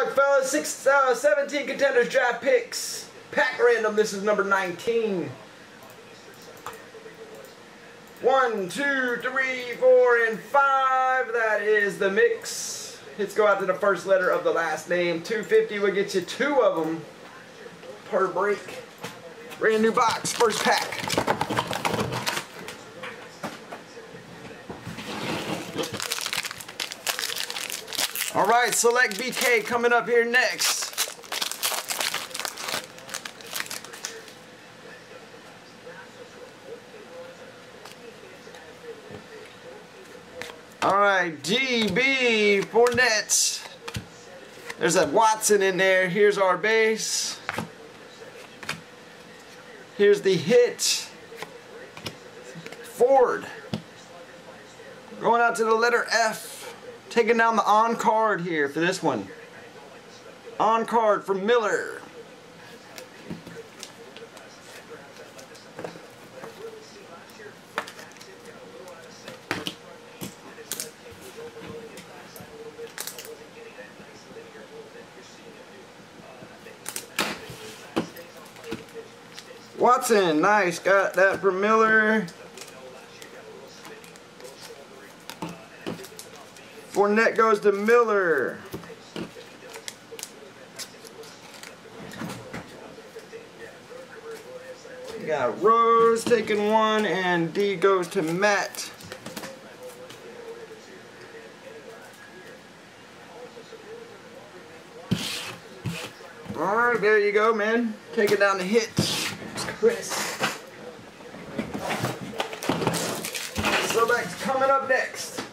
luck, fellas. Six, uh, 17 contenders draft picks. Pack random. This is number 19. One, two, three, four, and five. That is the mix. Hits go out to the first letter of the last name. 250 will get you two of them per break. Brand new box, first pack. All right, select BK coming up here next. All right, GB Fournette. There's that Watson in there. Here's our base. Here's the hit. Ford. Going out to the letter F. Taking down the on card here for this one. On card for Miller. Watson, nice, got that for Miller. Fournette goes to Miller. We got Rose taking one, and D goes to Matt. Alright, there you go, man. Taking down the hit. Chris. So that's coming up next.